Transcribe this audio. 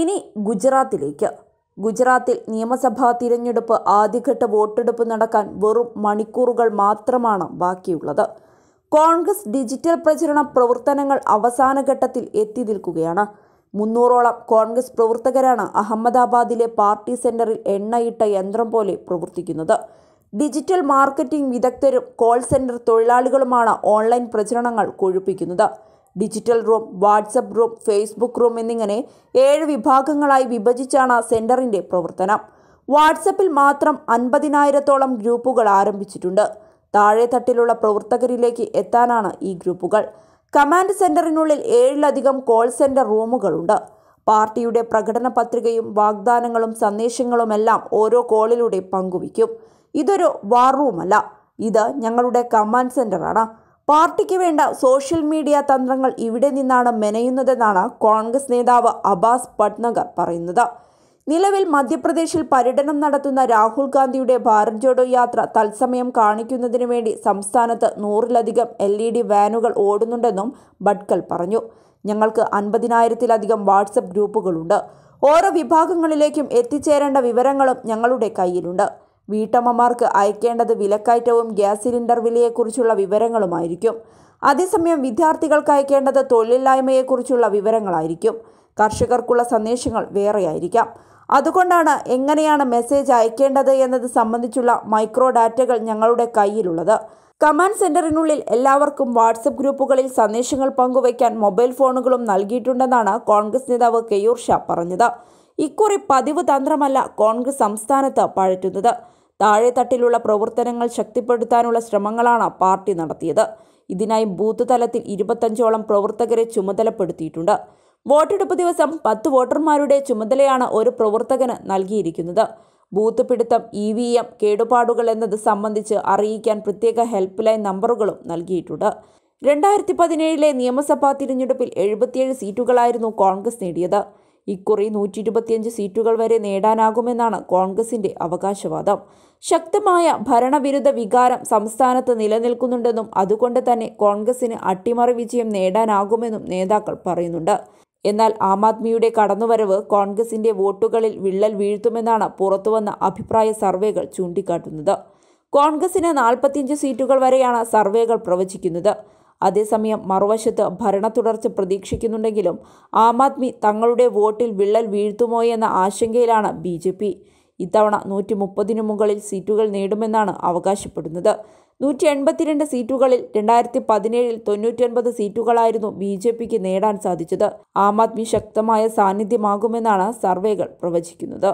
ഇനി ഗുജറാത്തിലേക്ക്. ഗുജറാത്തിൽ നിയമസഭാ തിരഞ്ഞെടുപ്പ് ആദ്യഘട്ട വോട്ടെടുപ്പ് നടക്കാൻ വെറും മണിക്കൂറുകൾ മാത്രമാണ് ബാക്കിയുള്ളത്. കോൺഗ്രസ് ഡിജിറ്റൽ പ്രചരണ പ്രവർത്തനങ്ങൾ അവസാന ഘട്ടത്തിൽ എത്തി നിൽക്കുകയാണ്. മുന്നൂറോളം കോൺഗ്രസ് പ്രവർത്തകരാണ് അഹമ്മദാബാദിലെ പാർട്ടി സെന്ററിൽ എണ്ണയിട്ട യന്ത്രം പോലെ പ്രവർത്തിക്കുന്നത്. ഡിജിറ്റൽ മാർക്കറ്റിംഗ് വിദഗ്ധരും കോൾ സെന്റർ തൊഴിലാളികളുമാണ് ഓൺലൈൻ പ്രചരണങ്ങൾ കൊഴുപ്പിക്കുന്നത്. Digital room WhatsApp room Facebook room എന്നിങ്ങനെ ഏഴ് വിഭാഗങ്ങളായി വിഭജിച്ചാണ് സെന്ററിന്റെ പ്രവർത്തനം. വാട്സപ്പിൽ മാത്രം അൻപതിനായിരത്തോളം ഗ്രൂപ്പുകൾ ആരംഭിച്ചിട്ടുണ്ട്. താഴെ തട്ടിലുള്ള പ്രവർത്തകരിലേക്ക് എത്താനാണ് ഈ ഗ്രൂപ്പുകൾ. കമാൻഡ് സെന്ററിനുള്ളിൽ ഏഴിലധികം കോൾ സെന്റർ റൂമുകളുണ്ട്. പാർട്ടിയുടെ പ്രകടന പത്രികയും വാഗ്ദാനങ്ങളും സന്ദേശങ്ങളുമെല്ലാം ഓരോ കോളിലൂടെ പങ്കുവയ്ക്കും. ഇതൊരു വാർ റൂമല്ല. ഇത് ഞങ്ങളുടെ കമാൻഡ് സെന്ററാണ്. പാർട്ടിക്ക് വേണ്ട സോഷ്യൽ മീഡിയ തന്ത്രങ്ങൾ ഇവിടെ നിന്നാണ് മെനയുന്നതെന്നാണ് കോൺഗ്രസ് നേതാവ് അബാസ് പട്നഗർ പറയുന്നത്. നിലവിൽ മധ്യപ്രദേശിൽ പര്യടനം നടത്തുന്ന രാഹുൽ ഗാന്ധിയുടെ ഭാരത് ജോഡോ യാത്ര തത്സമയം കാണിക്കുന്നതിന് വേണ്ടി സംസ്ഥാനത്ത് നൂറിലധികം എൽ ഇ ഡി വാനുകൾ ഓടുന്നുണ്ടെന്നും ബഡ്കൽ പറഞ്ഞു. ഞങ്ങൾക്ക് അൻപതിനായിരത്തിലധികം വാട്സപ്പ് ഗ്രൂപ്പുകളുണ്ട്. ഓരോ വിഭാഗങ്ങളിലേക്കും എത്തിച്ചേരേണ്ട വിവരങ്ങളും ഞങ്ങളുടെ കയ്യിലുണ്ട്. വീട്ടമ്മമാർക്ക് അയക്കേണ്ടത് വിലക്കയറ്റവും ഗ്യാസ് സിലിണ്ടർ വിലയെക്കുറിച്ചുള്ള വിവരങ്ങളുമായിരിക്കും. അതേസമയം വിദ്യാർത്ഥികൾക്ക് അയക്കേണ്ടത് തൊഴിലില്ലായ്മയെക്കുറിച്ചുള്ള വിവരങ്ങളായിരിക്കും. കർഷകർക്കുള്ള സന്ദേശങ്ങൾ വേറെയായിരിക്കാം. അതുകൊണ്ടാണ് എങ്ങനെയാണ് മെസ്സേജ് അയക്കേണ്ടത് എന്നത് സംബന്ധിച്ചുള്ള മൈക്രോ ഡാറ്റകൾ ഞങ്ങളുടെ കയ്യിലുള്ളത്. കമാൻഡ് സെന്ററിനുള്ളിൽ എല്ലാവർക്കും വാട്സപ്പ് ഗ്രൂപ്പുകളിൽ സന്ദേശങ്ങൾ പങ്കുവയ്ക്കാൻ മൊബൈൽ ഫോണുകളും നൽകിയിട്ടുണ്ടെന്നാണ് കോൺഗ്രസ് നേതാവ് കെയൂർ ഷാ പറഞ്ഞത്. ഇക്കുറി പതിവ് തന്ത്രമല്ല കോൺഗ്രസ് സംസ്ഥാനത്ത് പഴറ്റുന്നത്. താഴെത്തട്ടിലുള്ള പ്രവർത്തനങ്ങൾ ശക്തിപ്പെടുത്താനുള്ള ശ്രമങ്ങളാണ് പാർട്ടി നടത്തിയത്. ഇതിനായി ബൂത്ത് തലത്തിൽ ഇരുപത്തഞ്ചോളം പ്രവർത്തകരെ ചുമതലപ്പെടുത്തിയിട്ടുണ്ട്. വോട്ടെടുപ്പ് ദിവസം പത്ത് വോട്ടർമാരുടെ ചുമതലയാണ് ഒരു പ്രവർത്തകന് നൽകിയിരിക്കുന്നത്. ബൂത്ത് പിടുത്തം ഇ വി എം കേടുപാടുകൾ എന്നത് സംബന്ധിച്ച് അറിയിക്കാൻ പ്രത്യേക ഹെൽപ്പ് ലൈൻ നമ്പറുകളും നൽകിയിട്ടുണ്ട്. രണ്ടായിരത്തി പതിനേഴിലെ നിയമസഭാ തിരഞ്ഞെടുപ്പിൽ എഴുപത്തിയേഴ് സീറ്റുകളായിരുന്നു കോൺഗ്രസ് നേടിയത്. ഇക്കുറി നൂറ്റി ഇരുപത്തിയഞ്ച് സീറ്റുകൾ വരെ നേടാനാകുമെന്നാണ് കോൺഗ്രസിന്റെ അവകാശവാദം. ശക്തമായ ഭരണവിരുദ്ധ വികാരം സംസ്ഥാനത്ത് നിലനിൽക്കുന്നുണ്ടെന്നും അതുകൊണ്ട് തന്നെ കോൺഗ്രസിന് അട്ടിമറി വിജയം നേടാനാകുമെന്നും നേതാക്കൾ പറയുന്നുണ്ട്. എന്നാൽ ആം ആദ്മിയുടെ കടന്നുവരവ് കോൺഗ്രസിന്റെ വോട്ടുകളിൽ വിള്ളൽ വീഴ്ത്തുമെന്നാണ് പുറത്തുവന്ന അഭിപ്രായ സർവേകൾ ചൂണ്ടിക്കാട്ടുന്നത്. കോൺഗ്രസിന് നാൽപ്പത്തിയഞ്ച് സീറ്റുകൾ വരെയാണ് സർവേകൾ പ്രവചിക്കുന്നത്. അതേസമയം മറുവശത്ത് ഭരണ തുടർച്ച പ്രതീക്ഷിക്കുന്നുണ്ടെങ്കിലും ആം ആദ്മി തങ്ങളുടെ വോട്ടിൽ വിള്ളൽ വീഴ്ത്തുമോ എന്ന ആശങ്കയിലാണ് ബി ജെ പി. ഇത്തവണ നൂറ്റി മുപ്പതിനു മുകളിൽ സീറ്റുകൾ നേടുമെന്നാണ് അവകാശപ്പെടുന്നത്. നൂറ്റി എൺപത്തിരണ്ട് സീറ്റുകളിൽ രണ്ടായിരത്തി പതിനേഴിൽ തൊണ്ണൂറ്റൊൻപത് സീറ്റുകളായിരുന്നു ബി ജെ പിക്ക് നേടാൻ സാധിച്ചത്. ആം ആദ്മി ശക്തമായ സാന്നിധ്യമാകുമെന്നാണ് സർവേകൾ പ്രവചിക്കുന്നത്.